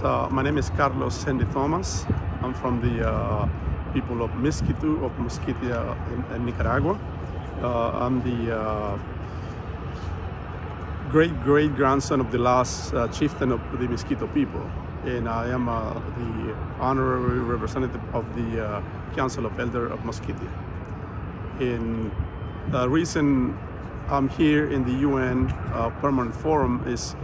So my name is Carlos Hendy Thomas. I'm from the uh, people of Miskitu of Mosquitia in, in Nicaragua. Uh, I'm the uh, great great grandson of the last uh, chieftain of the Miskito people, and I am uh, the honorary representative of the uh, Council of Elder of Mosquitia. In the reason I'm here in the UN uh, Permanent Forum is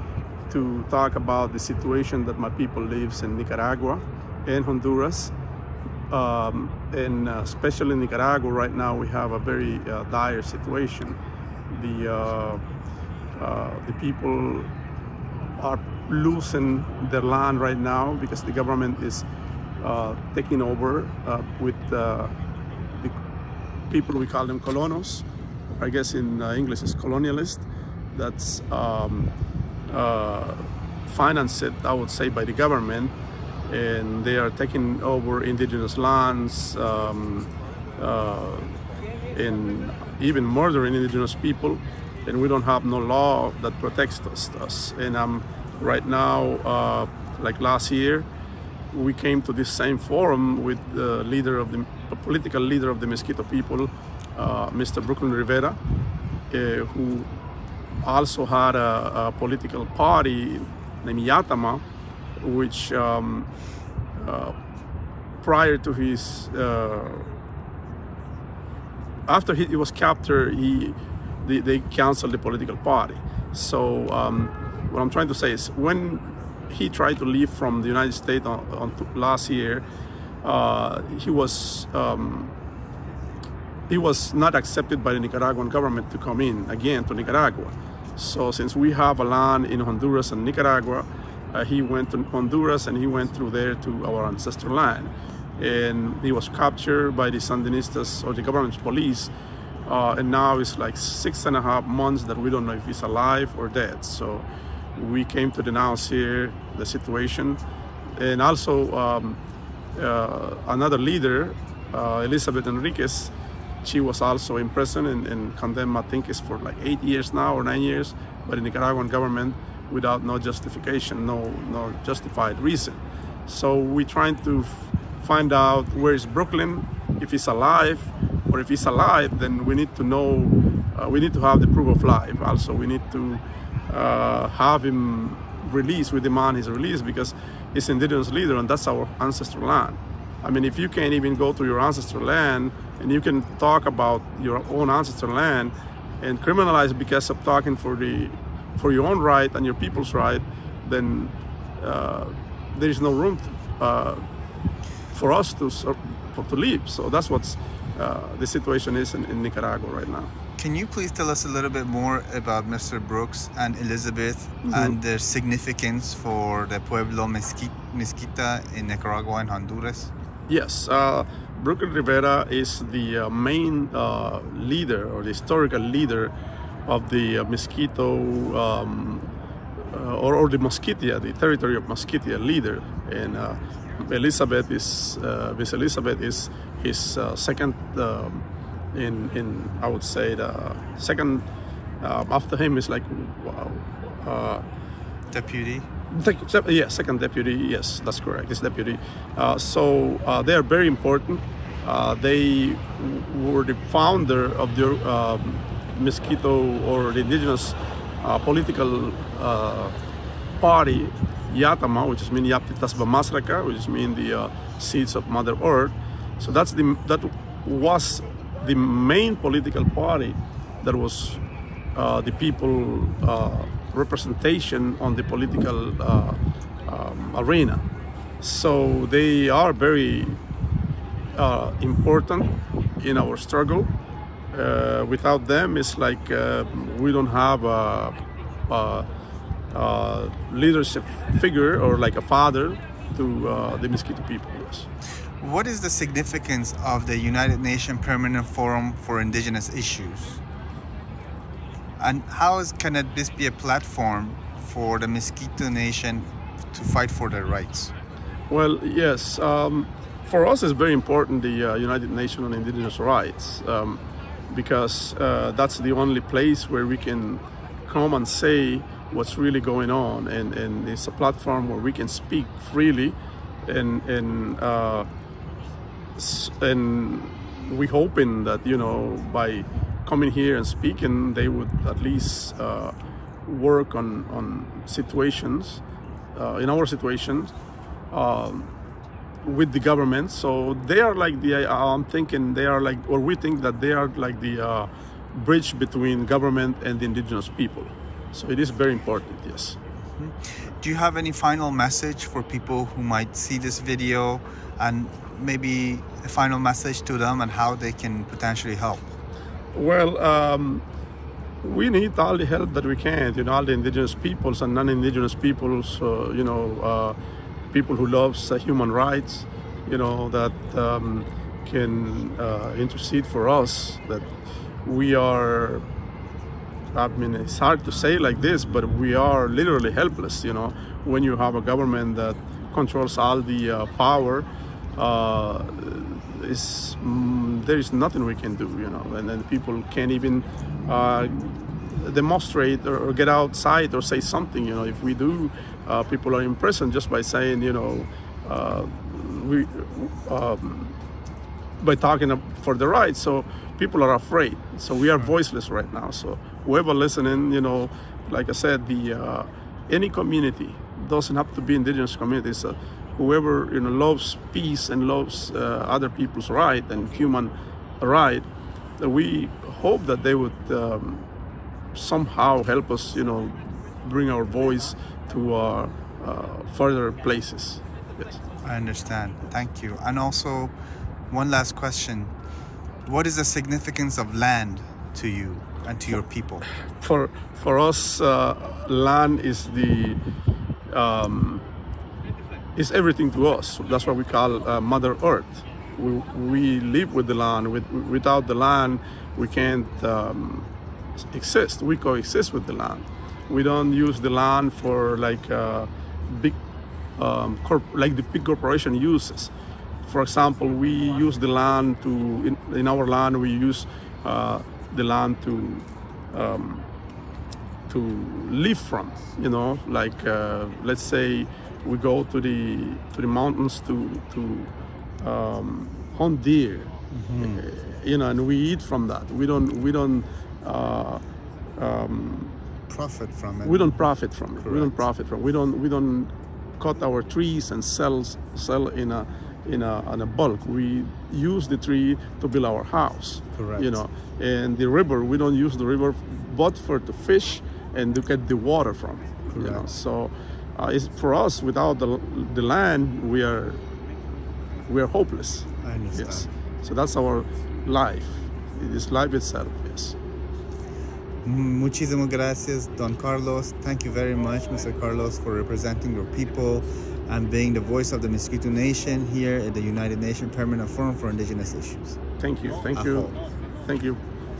to talk about the situation that my people lives in Nicaragua and Honduras. Um, and uh, especially in Nicaragua right now, we have a very uh, dire situation. The, uh, uh, the people are losing their land right now because the government is uh, taking over uh, with the people, we call them colonos. I guess in English is colonialist. That's um, uh, financed, I would say, by the government, and they are taking over indigenous lands um, uh, and even murdering indigenous people, and we don't have no law that protects us. us. And um, right now, uh, like last year, we came to this same forum with the leader of the political leader of the Miskito people, uh, Mr. Brooklyn Rivera, uh, who also had a, a political party named Yatama, which um, uh, prior to his uh, after he, he, was captured, he they, they, canceled the political party. So um, what I'm trying to say is when he tried to leave from the United States on, on last year, uh, he was um, he was not accepted by the Nicaraguan government to come in again to Nicaragua. So since we have a land in Honduras and Nicaragua, uh, he went to Honduras and he went through there to our ancestral land. And he was captured by the Sandinistas or the government's police. Uh, and now it's like six and a half months that we don't know if he's alive or dead. So we came to denounce here the situation. And also um, uh, another leader, uh, Elizabeth Henríquez, she was also imprisoned and, and condemned, I think, is for like eight years now or nine years by the Nicaraguan government without no justification, no no justified reason. So we're trying to find out where is Brooklyn, if he's alive, or if he's alive, then we need to know, uh, we need to have the proof of life. Also, we need to uh, have him released. We demand his release because he's indigenous leader and that's our ancestral land. I mean, if you can't even go to your ancestral land and you can talk about your own ancestral land and criminalize because of talking for the for your own right and your people's right, then uh, there is no room to, uh, for us to for, to live. So that's what uh, the situation is in, in, Nicaragua right now. Can you please tell us a little bit more about Mr. Brooks and Elizabeth mm-hmm. and their significance for the Pueblo Mezquita in Nicaragua and Honduras? Yes, uh, Brooklyn Rivera is the uh, main uh, leader or the historical leader of the uh, Mosquito um, uh, or, or, the Mosquitia, the territory of Mosquitia leader. And uh, Elizabeth is, Miss Elizabeth is his second um, in, in, I would say, the second after him is like, wow. Deputy? Yeah, second deputy. Yes, that's correct. It's deputy. Uh, so uh, they are very important. Uh, they were the founder of the um, Mosquito or the indigenous uh, political uh, party, Yatama, which is mean Yapti Tasba Masraka, which is mean the uh, seeds of Mother Earth. So that's the that was the main political party that was the people representation on the political uh, um, arena. So they are very uh, important in our struggle. Uh, without them, it's like uh, we don't have a, a, a, leadership figure or like a father to uh, the Miskito people. Yes. What is the significance of the United Nations Permanent Forum for Indigenous Issues? And how is, can this be a platform for the Mosquito Nation to fight for their rights? Well, yes. Um, for us, it's very important the uh, United Nations on Indigenous Rights um, because uh, that's the only place where we can come and say what's really going on, and, and it's a platform where we can speak freely, and and uh, and we hoping that you know by coming here and speak and they would at least uh, work on on situations uh, in our situations. Um, with the government. So they are like the, I'm thinking they are like, or we think that they are like the uh, bridge between government and the indigenous people. So it is very important, yes. Do you have any final message for people who might see this video and maybe a final message to them and how they can potentially help? Well, um, we need all the help that we can, you know, all the indigenous peoples and non-indigenous peoples, uh, you know, uh, people who loves uh, human rights, you know, that um, can uh, intercede for us. That we are. I mean, it's hard to say like this, but we are literally helpless. You know, when you have a government that controls all the uh, power, uh, is mm, there is nothing we can do. You know, and then people can't even uh, demonstrate or, or, get outside or say something. You know, if we do, uh, people are imprisoned just by saying, you know, uh, we um, by talking for the right. So people are afraid. So we are voiceless right now. So whoever listening, you know, like I said, the uh, any community doesn't have to be indigenous communities. Uh, whoever you know loves peace and loves uh, other people's right and human right, we hope that they would. Um, somehow help us, you know, bring our voice to uh, uh, further places. Yes. I understand. Thank you. And also, one last question: What is the significance of land to you and to your people? For for us, uh, land is the um, is everything to us. That's what we call uh, Mother Earth. We, we live with the land. With, without the land, we can't um, exist. We coexist with the land. We don't use the land for like uh, big, um, like the big corporation uses. For example, we use the land to in, in our land we use uh, the land to um, to live from. You know, like uh, let's say we go to the to the mountains to to um, hunt deer. Mm-hmm. You know, and we eat from that. We don't we don't uh, um, profit from it. We don't profit from it. We don't profit from. It. We don't. We don't cut our trees and sell sell in a in a, in a bulk. We use the tree to build our house. Correct. You know, and the river we don't use the river but for to fish and to get the water from. Correct. You know, so uh, it's for us without the the land we are we are hopeless. I understand. Yes. So that's our life. It is life itself. Yes. Muchísimas gracias, Don Carlos. Thank you very much, Mr. Carlos, for representing your people and being the voice of the Miskito Nation here at the United Nations Permanent Forum for Indigenous Issues. Thank you. Thank you. Thank you.